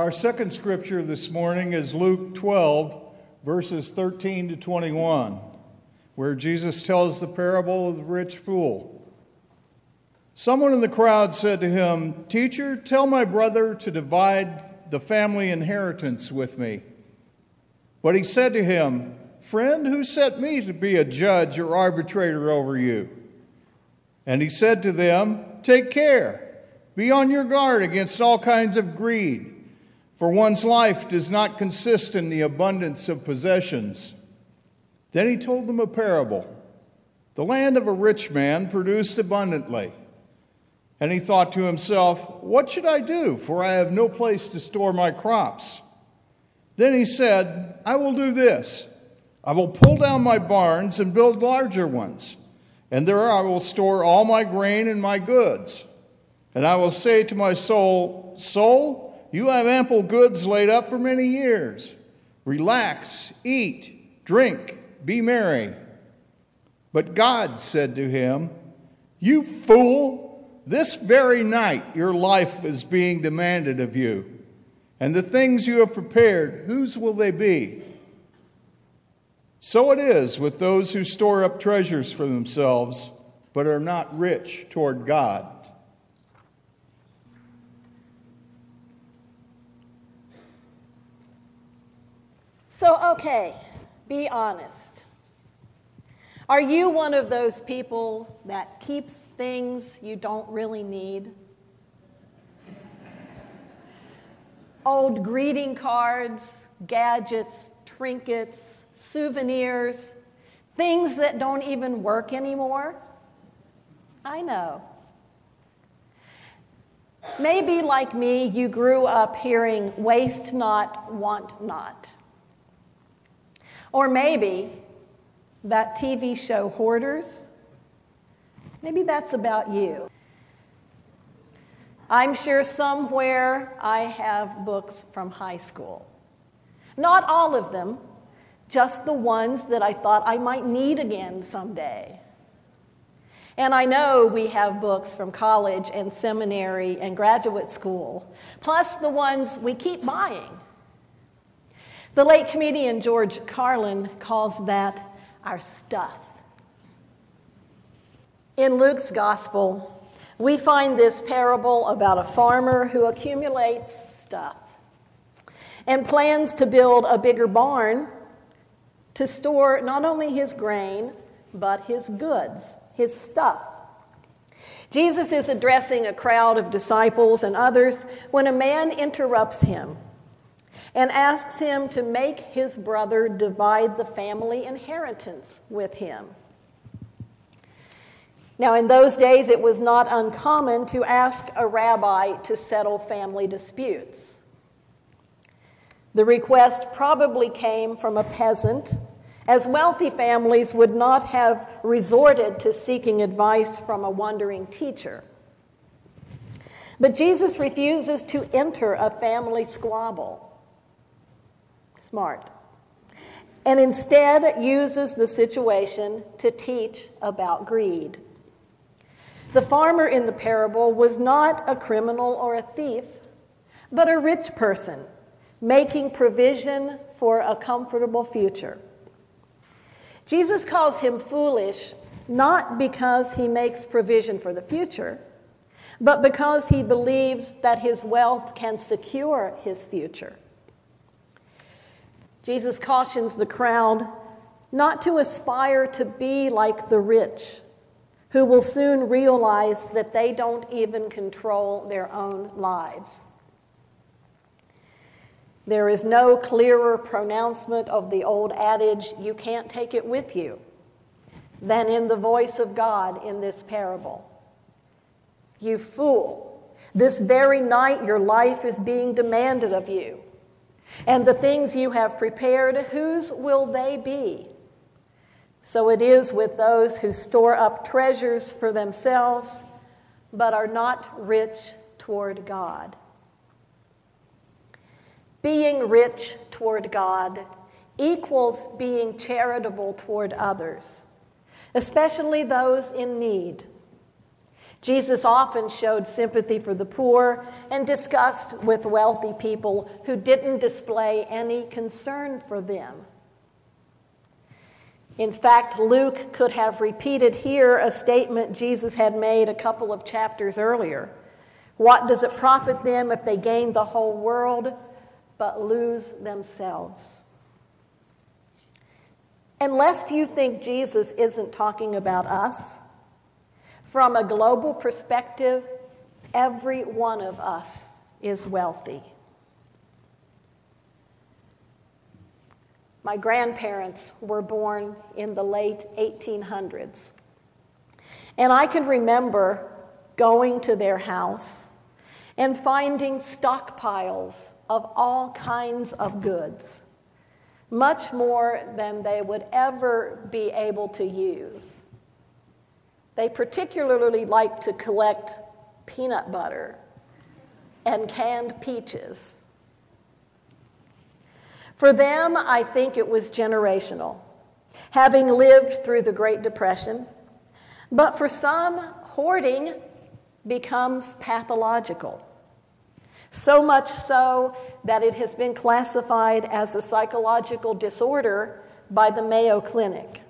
Our second scripture this morning is Luke 12, verses 13 to 21, where Jesus tells the parable of the rich fool. Someone in the crowd said to him, Teacher, tell my brother to divide the family inheritance with me. But he said to him, Friend, who set me to be a judge or arbitrator over you? And he said to them, Take care, be on your guard against all kinds of greed for one's life does not consist in the abundance of possessions. Then he told them a parable. The land of a rich man produced abundantly. And he thought to himself, What should I do? For I have no place to store my crops. Then he said, I will do this I will pull down my barns and build larger ones, and there I will store all my grain and my goods. And I will say to my soul, Soul, you have ample goods laid up for many years. Relax, eat, drink, be merry. But God said to him, You fool, this very night your life is being demanded of you. And the things you have prepared, whose will they be? So it is with those who store up treasures for themselves, but are not rich toward God. So, okay, be honest. Are you one of those people that keeps things you don't really need? Old greeting cards, gadgets, trinkets, souvenirs, things that don't even work anymore? I know. Maybe, like me, you grew up hearing waste not, want not. Or maybe that TV show Hoarders, maybe that's about you. I'm sure somewhere I have books from high school. Not all of them, just the ones that I thought I might need again someday. And I know we have books from college and seminary and graduate school, plus the ones we keep buying the late comedian George Carlin calls that our stuff. In Luke's gospel, we find this parable about a farmer who accumulates stuff and plans to build a bigger barn to store not only his grain, but his goods, his stuff. Jesus is addressing a crowd of disciples and others when a man interrupts him and asks him to make his brother divide the family inheritance with him. Now, in those days, it was not uncommon to ask a rabbi to settle family disputes. The request probably came from a peasant, as wealthy families would not have resorted to seeking advice from a wandering teacher. But Jesus refuses to enter a family squabble smart, and instead uses the situation to teach about greed. The farmer in the parable was not a criminal or a thief, but a rich person making provision for a comfortable future. Jesus calls him foolish not because he makes provision for the future, but because he believes that his wealth can secure his future. Jesus cautions the crowd not to aspire to be like the rich, who will soon realize that they don't even control their own lives. There is no clearer pronouncement of the old adage, you can't take it with you, than in the voice of God in this parable. You fool, this very night your life is being demanded of you. And the things you have prepared, whose will they be? So it is with those who store up treasures for themselves, but are not rich toward God. Being rich toward God equals being charitable toward others, especially those in need. Jesus often showed sympathy for the poor and discussed with wealthy people who didn't display any concern for them. In fact, Luke could have repeated here a statement Jesus had made a couple of chapters earlier. What does it profit them if they gain the whole world but lose themselves? And lest you think Jesus isn't talking about us, from a global perspective, every one of us is wealthy. My grandparents were born in the late 1800s. And I can remember going to their house and finding stockpiles of all kinds of goods, much more than they would ever be able to use. They particularly like to collect peanut butter and canned peaches. For them, I think it was generational, having lived through the Great Depression. But for some, hoarding becomes pathological. So much so that it has been classified as a psychological disorder by the Mayo Clinic.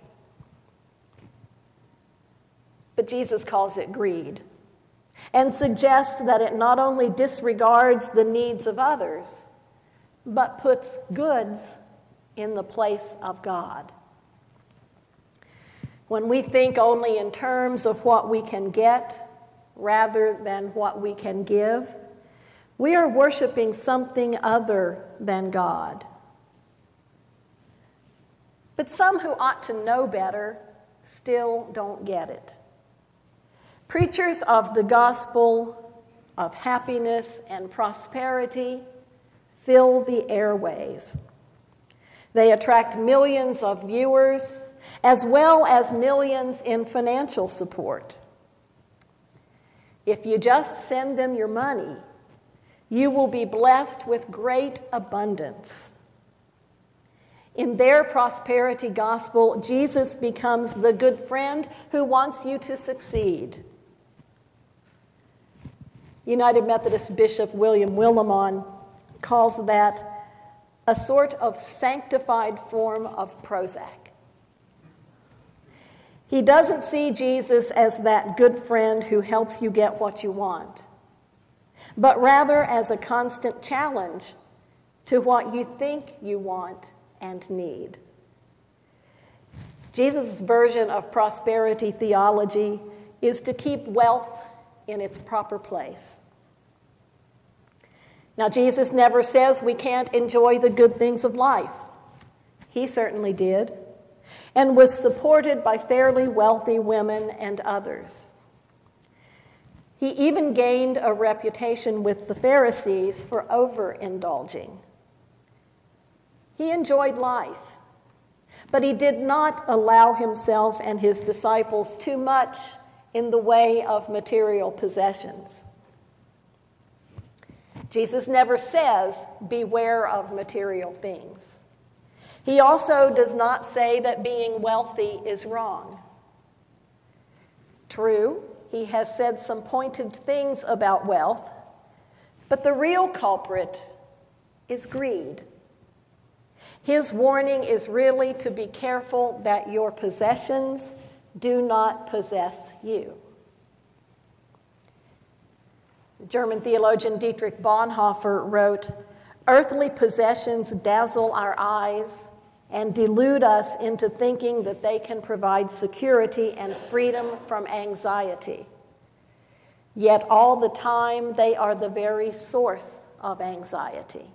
But Jesus calls it greed and suggests that it not only disregards the needs of others, but puts goods in the place of God. When we think only in terms of what we can get rather than what we can give, we are worshiping something other than God. But some who ought to know better still don't get it. Preachers of the gospel of happiness and prosperity fill the airways. They attract millions of viewers as well as millions in financial support. If you just send them your money, you will be blessed with great abundance. In their prosperity gospel, Jesus becomes the good friend who wants you to succeed. United Methodist Bishop William Willimon calls that a sort of sanctified form of Prozac. He doesn't see Jesus as that good friend who helps you get what you want, but rather as a constant challenge to what you think you want and need. Jesus' version of prosperity theology is to keep wealth in its proper place. Now, Jesus never says we can't enjoy the good things of life. He certainly did, and was supported by fairly wealthy women and others. He even gained a reputation with the Pharisees for overindulging. He enjoyed life, but he did not allow himself and his disciples too much in the way of material possessions. Jesus never says, beware of material things. He also does not say that being wealthy is wrong. True, he has said some pointed things about wealth, but the real culprit is greed. His warning is really to be careful that your possessions do not possess you. German theologian Dietrich Bonhoeffer wrote Earthly possessions dazzle our eyes and delude us into thinking that they can provide security and freedom from anxiety. Yet all the time, they are the very source of anxiety.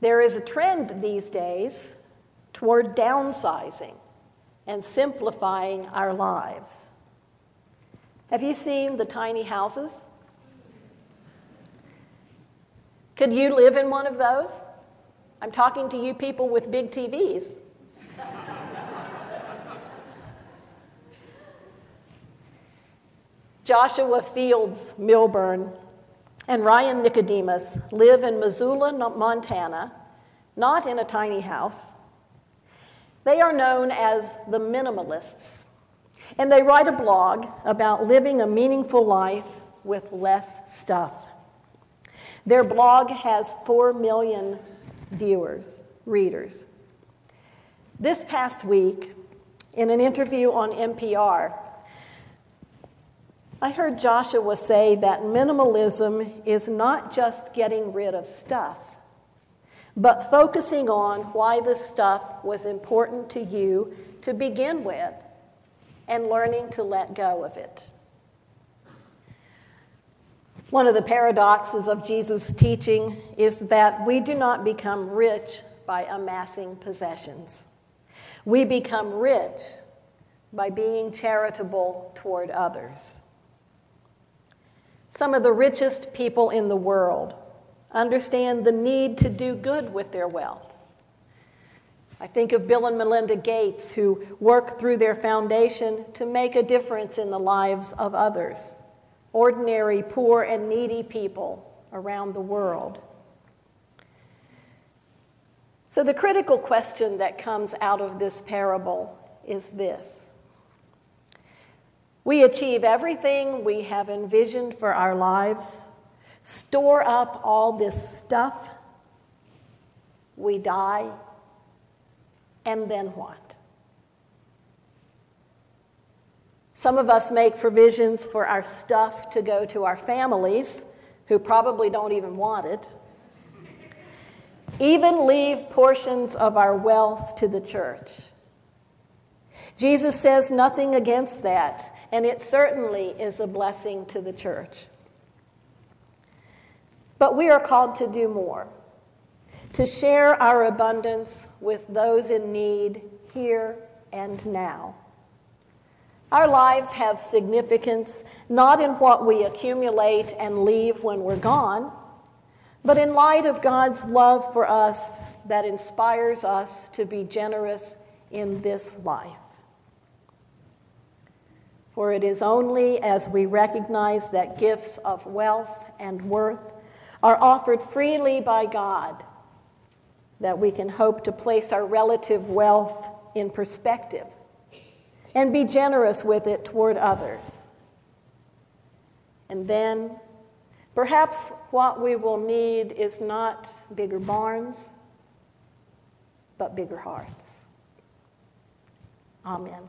There is a trend these days toward downsizing and simplifying our lives. Have you seen the tiny houses? Could you live in one of those? I'm talking to you people with big TVs. Joshua Fields Millburn and Ryan Nicodemus live in Missoula, Montana, not in a tiny house. They are known as the minimalists, and they write a blog about living a meaningful life with less stuff. Their blog has 4 million viewers, readers. This past week, in an interview on NPR, I heard Joshua say that minimalism is not just getting rid of stuff, but focusing on why this stuff was important to you to begin with and learning to let go of it. One of the paradoxes of Jesus' teaching is that we do not become rich by amassing possessions. We become rich by being charitable toward others. Some of the richest people in the world understand the need to do good with their wealth. I think of Bill and Melinda Gates, who work through their foundation to make a difference in the lives of others, ordinary, poor, and needy people around the world. So, the critical question that comes out of this parable is this We achieve everything we have envisioned for our lives, store up all this stuff, we die and then what? Some of us make provisions for our stuff to go to our families who probably don't even want it. Even leave portions of our wealth to the church. Jesus says nothing against that, and it certainly is a blessing to the church. But we are called to do more to share our abundance with those in need here and now. Our lives have significance not in what we accumulate and leave when we're gone, but in light of God's love for us that inspires us to be generous in this life. For it is only as we recognize that gifts of wealth and worth are offered freely by God that we can hope to place our relative wealth in perspective and be generous with it toward others. And then, perhaps what we will need is not bigger barns, but bigger hearts. Amen.